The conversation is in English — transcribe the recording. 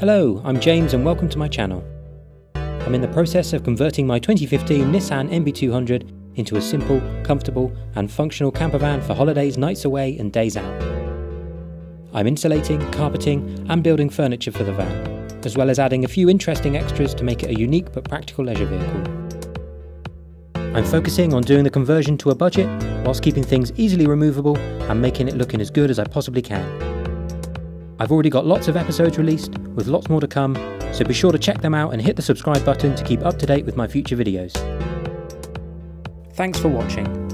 Hello, I'm James and welcome to my channel. I'm in the process of converting my 2015 Nissan NV200 into a simple, comfortable and functional camper van for holidays, nights away and days out. I'm insulating, carpeting and building furniture for the van, as well as adding a few interesting extras to make it a unique but practical leisure vehicle. I'm focusing on doing the conversion to a budget whilst keeping things easily removable and making it looking as good as I possibly can. I've already got lots of episodes released, with lots more to come, so be sure to check them out and hit the subscribe button to keep up to date with my future videos. Thanks for watching.